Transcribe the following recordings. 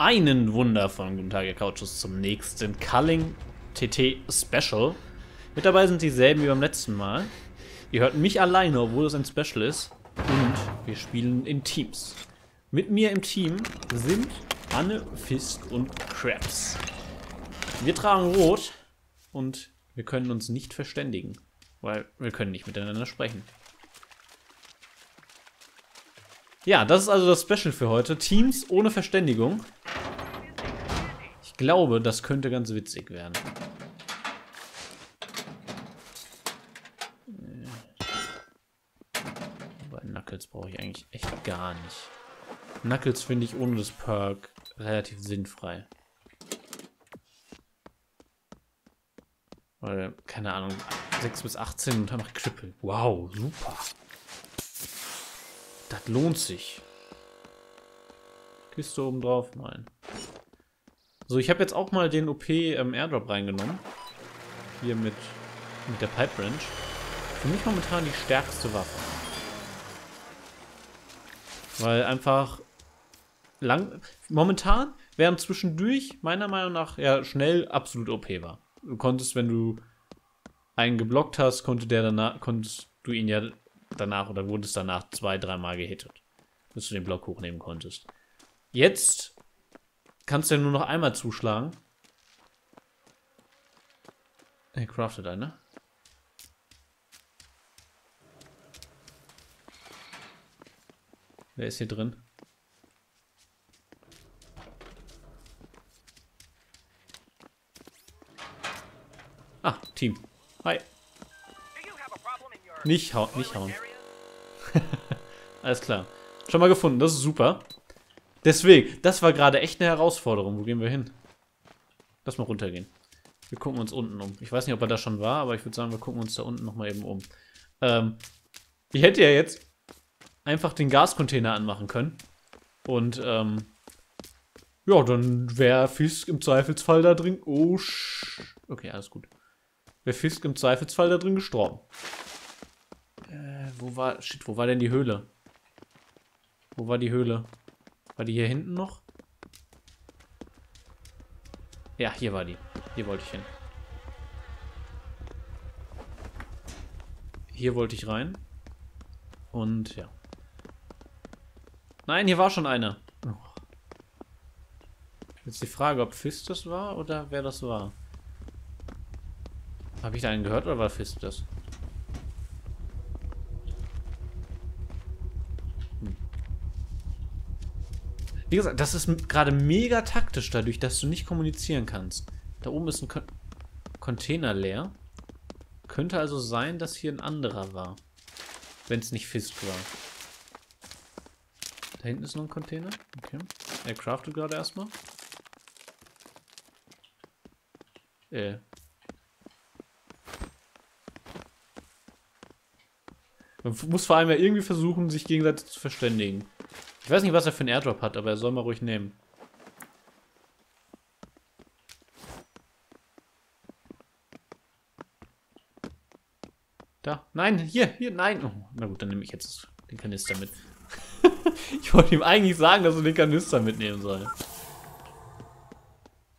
Einen wundervollen guten Tag, ihr Couches, zum nächsten Culling TT Special. Mit dabei sind dieselben wie beim letzten Mal. Ihr hört mich alleine, obwohl es ein Special ist. Und wir spielen in Teams. Mit mir im Team sind Anne, Fisk und Krabs. Wir tragen Rot und wir können uns nicht verständigen, weil wir können nicht miteinander sprechen. Ja, das ist also das Special für heute. Teams ohne Verständigung. Ich glaube, das könnte ganz witzig werden. Bei Knuckles brauche ich eigentlich echt gar nicht. Knuckles finde ich ohne das Perk relativ sinnfrei. Weil, keine Ahnung, 6 bis 18 und dann noch Cripple. Wow, super. Lohnt sich. Kiste oben drauf? Nein. So, ich habe jetzt auch mal den OP ähm, Airdrop reingenommen. Hier mit, mit der Pipe Branch. Für mich momentan die stärkste Waffe. Weil einfach lang. Momentan, während zwischendurch meiner Meinung nach ja schnell absolut OP war. Du konntest, wenn du einen geblockt hast, konnte der danach, konntest du ihn ja danach oder wurde es danach zwei, dreimal gehittet, bis du den Block hochnehmen konntest. Jetzt kannst du ja nur noch einmal zuschlagen. Er craftet eine. Wer ist hier drin? Ah, Team. Hi. Nicht, hau nicht hauen. Alles klar. Schon mal gefunden, das ist super. Deswegen, das war gerade echt eine Herausforderung. Wo gehen wir hin? Lass mal runtergehen. Wir gucken uns unten um. Ich weiß nicht, ob er da schon war, aber ich würde sagen, wir gucken uns da unten nochmal eben um. Ähm, ich hätte ja jetzt einfach den Gascontainer anmachen können. Und, ähm, ja, dann wäre Fisk im Zweifelsfall da drin. Oh, sch Okay, alles gut. Wäre Fisk im Zweifelsfall da drin gestorben. Äh, wo war. Shit, wo war denn die Höhle? Wo war die Höhle? War die hier hinten noch? Ja, hier war die. Hier wollte ich hin. Hier wollte ich rein. Und ja. Nein, hier war schon einer. Oh. Jetzt die Frage, ob Fist das war oder wer das war. Habe ich da einen gehört oder war Fist das? Wie gesagt, das ist gerade mega taktisch dadurch, dass du nicht kommunizieren kannst. Da oben ist ein Kon Container leer. Könnte also sein, dass hier ein anderer war. Wenn es nicht Fisk war. Da hinten ist noch ein Container. Okay. Er craftet gerade erstmal. Äh. Man muss vor allem ja irgendwie versuchen, sich gegenseitig zu verständigen. Ich weiß nicht, was er für einen Airdrop hat, aber er soll mal ruhig nehmen. Da. Nein, hier, hier, nein. Oh, na gut, dann nehme ich jetzt den Kanister mit. ich wollte ihm eigentlich sagen, dass er den Kanister mitnehmen soll.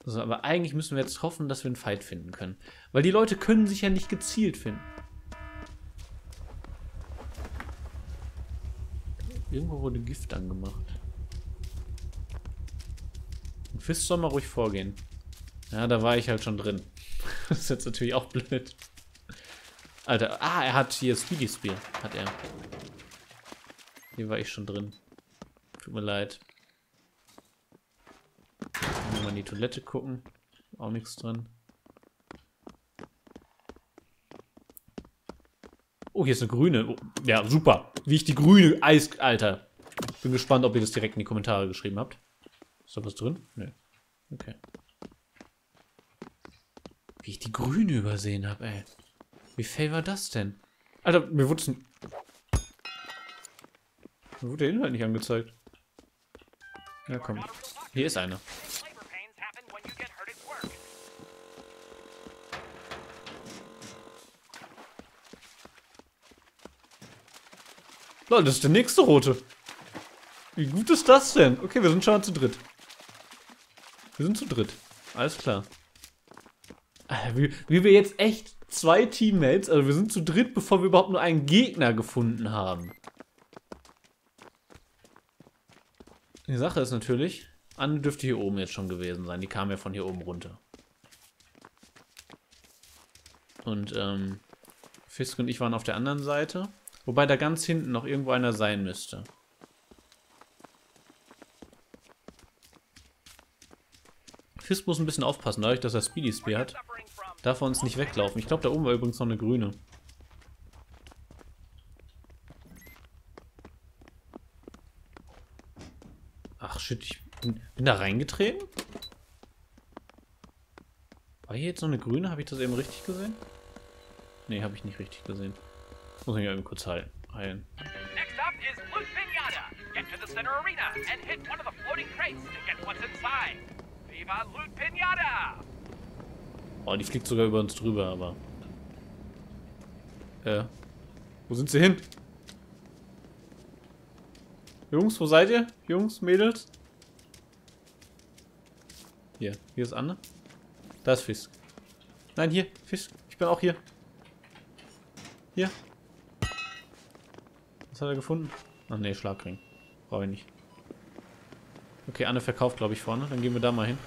So, aber eigentlich müssen wir jetzt hoffen, dass wir einen Fight finden können. Weil die Leute können sich ja nicht gezielt finden. Irgendwo wurde Gift angemacht. Und Fist soll mal ruhig vorgehen. Ja, da war ich halt schon drin. das ist jetzt natürlich auch blöd. Alter, ah, er hat hier Speedy Spear. Hat er. Hier war ich schon drin. Tut mir leid. Mal in die Toilette gucken. Auch nichts drin. Oh, hier ist eine grüne. Oh, ja, super. Wie ich die grüne Eis... Alter. Bin gespannt, ob ihr das direkt in die Kommentare geschrieben habt. Ist da was drin? Nö. Okay. Wie ich die grüne übersehen habe, ey. Wie fail war das denn? Alter, mir wurde es... Mir wurde der Inhalt nicht angezeigt. Ja, komm. Hier ist einer. Leute, das ist der nächste rote. Wie gut ist das denn? Okay, wir sind schon mal zu dritt. Wir sind zu dritt. Alles klar. Wie, wie wir jetzt echt zwei Teammates, also wir sind zu dritt, bevor wir überhaupt nur einen Gegner gefunden haben. Die Sache ist natürlich, Anne dürfte hier oben jetzt schon gewesen sein. Die kam ja von hier oben runter. Und ähm, Fisk und ich waren auf der anderen Seite. Wobei da ganz hinten noch irgendwo einer sein müsste. Fisk muss ein bisschen aufpassen, dadurch, dass er Speedy Spear hat. Darf er uns nicht weglaufen. Ich glaube, da oben war übrigens noch eine grüne. Ach shit, ich bin, bin da reingetreten? War hier jetzt noch eine grüne? Habe ich das eben richtig gesehen? Nee, habe ich nicht richtig gesehen. Muss ich eben kurz heilen. heilen. Next up is Loot Pinata. Get to the center arena and hit one of the floating crates to get what's inside. Viva Loot Pinata! Oh, die fliegt sogar über uns drüber, aber... Äh. Wo sind sie hin? Jungs, wo seid ihr? Jungs, Mädels? Hier, hier ist Anne. Da ist Fisk. Nein, hier, Fisk. Ich bin auch hier. Hier. Hat er gefunden? Ach nee, Schlagring. Brauche ich nicht. Okay, Anne verkauft, glaube ich, vorne. Dann gehen wir da mal hin.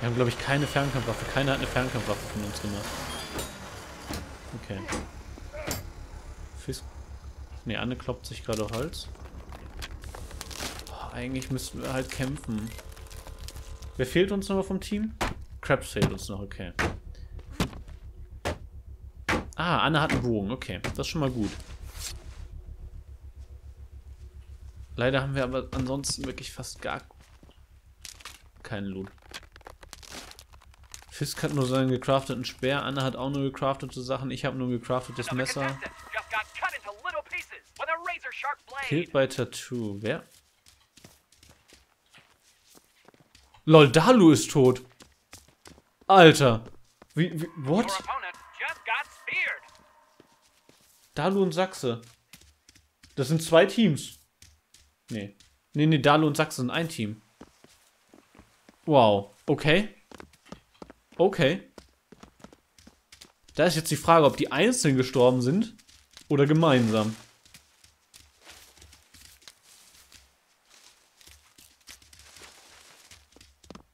Wir haben, glaube ich, keine Fernkampfwaffe. Keiner hat eine Fernkampfwaffe von uns gemacht. Okay. Fisk. Ne, Anne kloppt sich gerade Holz. Eigentlich müssten wir halt kämpfen. Wer fehlt uns noch vom Team? Krabs fehlt uns noch, okay. Ah, Anne hat einen Bogen, okay. Das ist schon mal gut. Leider haben wir aber ansonsten wirklich fast gar keinen Loot. Fisk hat nur seinen gecrafteten Speer, Anne hat auch nur gecraftete Sachen, ich habe nur gecraftetes Another Messer. Killed by Tattoo. Wer? Lol, Dalu ist tot. Alter. Wie, wie, what? Dalu und Sachse. Das sind zwei Teams. Nee. Nee, nee, Dalu und Sachse sind ein Team. Wow. Okay. Okay. Da ist jetzt die Frage, ob die einzeln gestorben sind oder gemeinsam.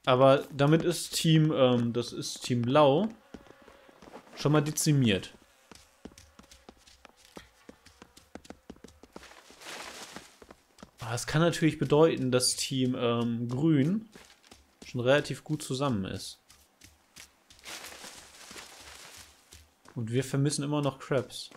Aber damit ist Team, ähm, das ist Team Blau schon mal dezimiert. Aber es kann natürlich bedeuten, dass Team ähm, Grün schon relativ gut zusammen ist. Und wir vermissen immer noch Krabs.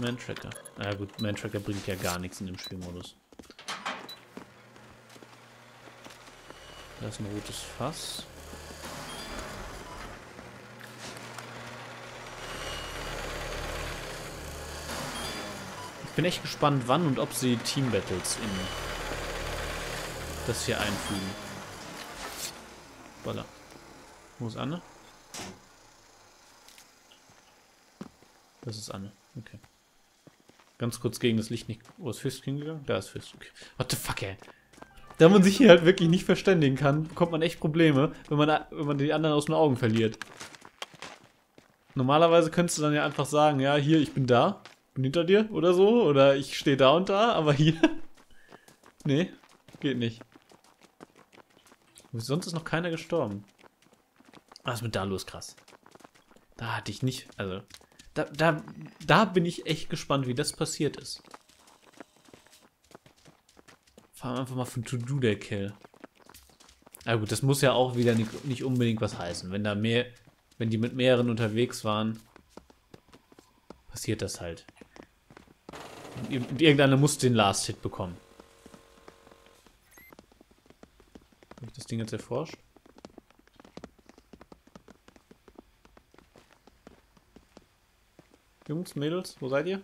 Man-Tracker. Na gut, Man-Tracker bringt ja gar nichts in dem Spielmodus. Da ist ein rotes Fass. Ich bin echt gespannt, wann und ob sie Team Battles in das hier einfügen. Voila. Wo ist Anne? Das ist Anne. Okay. Ganz kurz gegen das Licht nicht. Wo ist Fist hingegangen? Da ist Fist. Okay. What the fuck, ey? Da man sich hier halt wirklich nicht verständigen kann, bekommt man echt Probleme, wenn man, wenn man die anderen aus den Augen verliert. Normalerweise könntest du dann ja einfach sagen, ja, hier, ich bin da, bin hinter dir oder so, oder ich stehe da und da, aber hier. nee, geht nicht. Sonst ist noch keiner gestorben. Ah, das mit Dalu ist krass. Da hatte ich nicht, also, da, da, da bin ich echt gespannt, wie das passiert ist. Fahren wir einfach mal von To-Do der Kill. Na gut, das muss ja auch wieder nicht, nicht unbedingt was heißen. Wenn da mehr, wenn die mit mehreren unterwegs waren, passiert das halt. Und irgendeiner muss den Last Hit bekommen. Habe ich das Ding jetzt erforscht? Jungs, Mädels, wo seid ihr?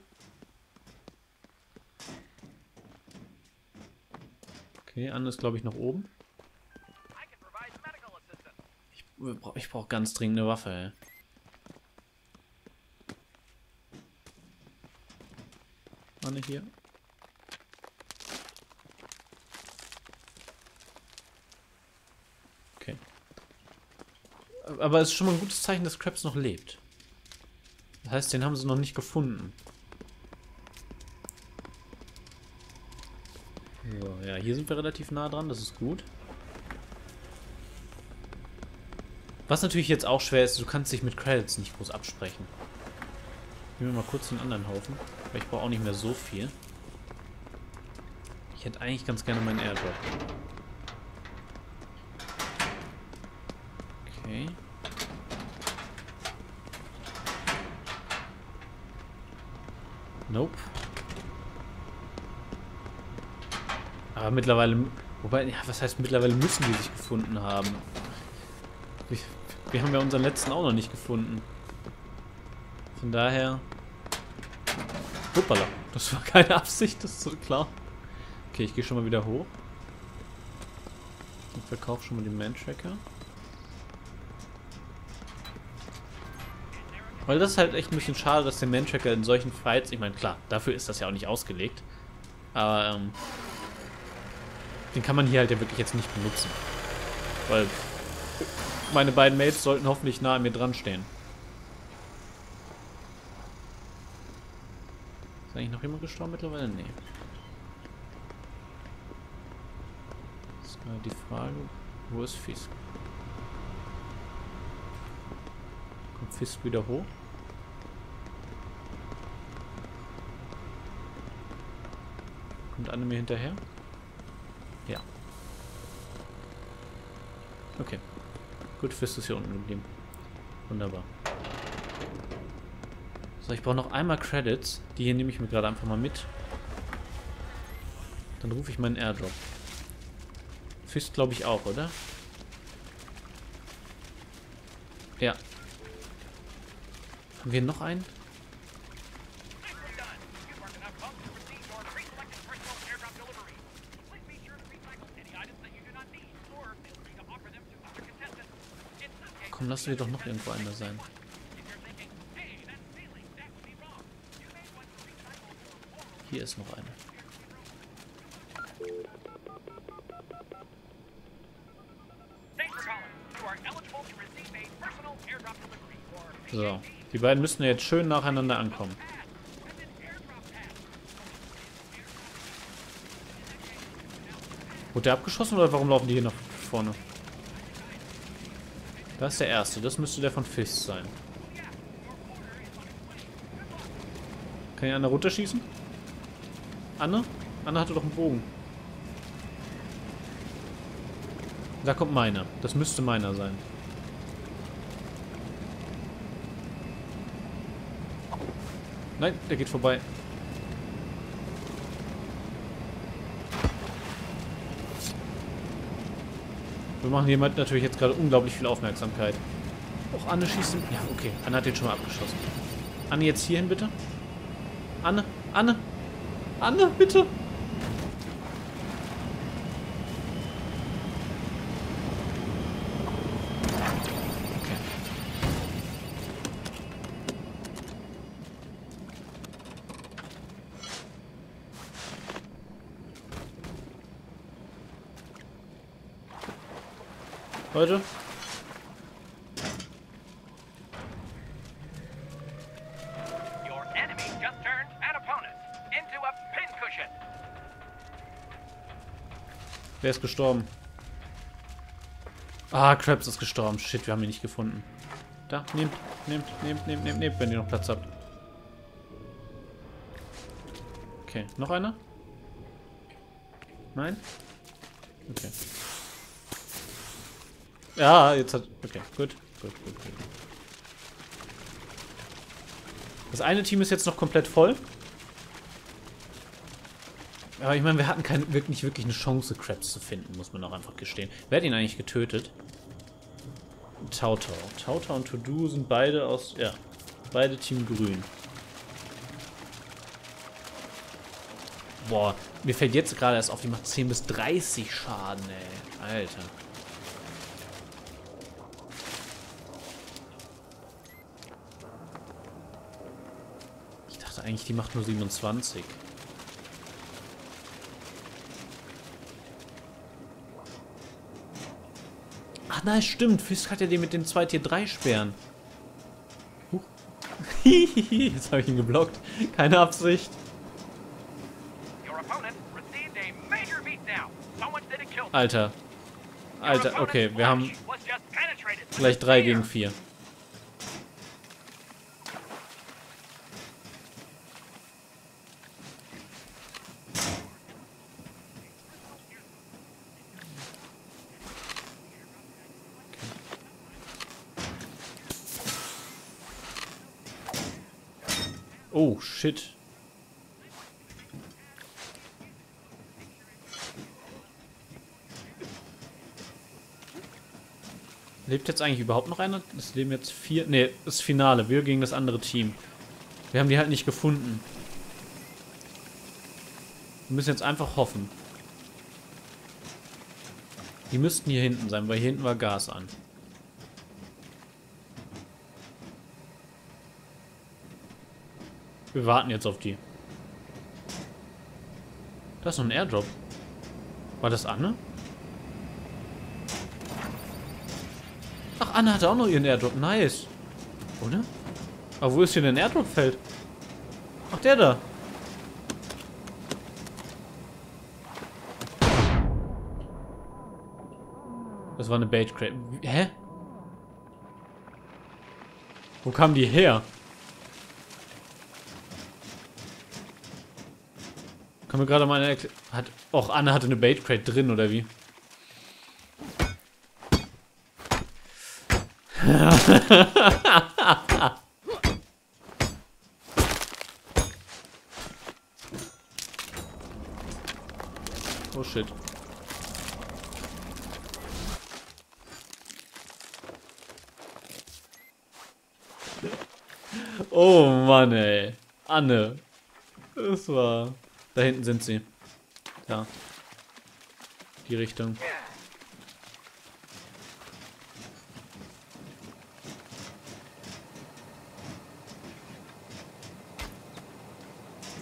Okay, Anne ist, glaube ich, noch oben. Ich, bra- ich brauche ganz dringend eine Waffe, ey. Anne hier. Okay. Aber es ist schon mal ein gutes Zeichen, dass Krabs noch lebt. Das heißt, den haben sie noch nicht gefunden. So, ja, hier sind wir relativ nah dran, das ist gut. Was natürlich jetzt auch schwer ist, du kannst dich mit Credits nicht groß absprechen. Nehmen wir mal kurz den anderen Haufen. Weil ich brauche auch nicht mehr so viel. Ich hätte eigentlich ganz gerne meinen Airdrop. Okay. Nope. Aber mittlerweile, wobei, ja, was heißt mittlerweile müssen die sich gefunden haben? Wir, wir haben ja unseren letzten auch noch nicht gefunden. Von daher. Hoppala, das war keine Absicht, das ist so klar. Okay, ich gehe schon mal wieder hoch. Und verkaufe schon mal den Man-Tracker. Weil das ist halt echt ein bisschen schade, dass der Man-Tracker in solchen Fights, ich meine, klar, dafür ist das ja auch nicht ausgelegt. Aber, ähm, den kann man hier halt ja wirklich jetzt nicht benutzen. Weil meine beiden Mates sollten hoffentlich nah an mir dran stehen. Ist eigentlich noch jemand gestorben mittlerweile? Nee. Ist gerade die Frage, wo ist Fisk? Kommt Fisk wieder hoch? Kommt Anne mir hinterher? Ja. Okay. Gut, Fisk ist hier unten geblieben. Wunderbar. So, ich brauche noch einmal Credits. Die hier nehme ich mir gerade einfach mal mit. Dann rufe ich meinen Airdrop. Fist glaube ich auch, oder? Ja. Haben wir noch einen? Some cases, Komm, lass wir doch noch irgendwo einer sein. Hier ist noch or So. Die beiden müssten jetzt schön nacheinander ankommen. Wurde der abgeschossen oder warum laufen die hier nach vorne? Da ist der erste. Das müsste der von Fist sein. Kann ich Anna runterschießen? Anne? Anne hatte doch einen Bogen. Da kommt meiner. Das müsste meiner sein. Nein, der geht vorbei. Wir machen jemand natürlich jetzt gerade unglaublich viel Aufmerksamkeit. Och, Anne schießt ihn. Ja, okay. Anne hat den schon mal abgeschossen. Anne, jetzt hierhin bitte. Anne, Anne. Anne, bitte. Pincushion. Wer ist gestorben? Ah, Krabs ist gestorben. Shit, wir haben ihn nicht gefunden. Da, nehmt, nehmt, nehmt, nehmt, nehmt, nehmt, wenn ihr noch Platz habt. Okay, noch einer? Nein? Okay. Ja, jetzt hat... Okay, gut, gut, gut, gut. Das eine Team ist jetzt noch komplett voll. Aber ich meine, wir hatten kein, wirklich, wirklich eine Chance, Krabs zu finden, muss man auch einfach gestehen. Wer hat ihn eigentlich getötet? Tautau. Tautau und To-Do sind beide aus, ja, beide Team Grün. Boah, mir fällt jetzt gerade erst auf, die macht 10 bis 30 Schaden, ey. Alter. Dachte eigentlich, die macht nur 27. Ach nein, stimmt. Fisk hat ja den mit den 2 Tier 3 Sperren. Huch. Jetzt habe ich ihn geblockt. Keine Absicht. Alter. Alter, okay, wir haben gleich 3 spear. gegen 4. Oh, shit. Lebt jetzt eigentlich überhaupt noch einer? Es leben jetzt vier. Ne, das Finale. Wir gegen das andere Team. Wir haben die halt nicht gefunden. Wir müssen jetzt einfach hoffen. Die müssten hier hinten sein, weil hier hinten war Gas an. Wir warten jetzt auf die. Da ist noch ein Airdrop. War das Anne? Ach, Anne hatte auch noch ihren Airdrop. Nice. Oder? Aber wo ist hier denn Airdrop-Feld? Ach, der da. Das war eine Bait Crate. Hä? Wo kamen die her? Kann mir gerade mal eine. Hat. Och, Anne hatte eine Bait Crate drin, oder wie? oh shit. Oh Mann, ey. Anne. Das war. Da hinten sind sie. Ja. Die Richtung.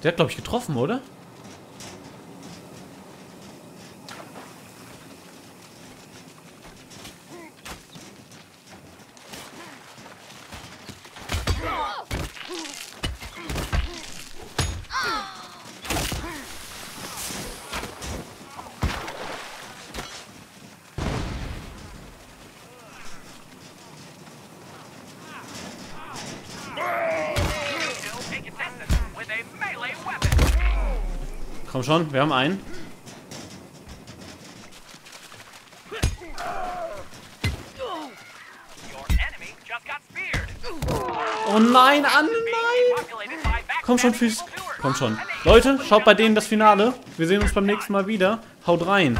Der hat, glaube ich, getroffen, oder? Komm schon, wir haben einen. Oh nein, Anne, Being nein! Komm schon, evildoers. Komm schon. Leute, schaut bei denen das Finale. Wir sehen uns beim nächsten Mal wieder. Haut rein.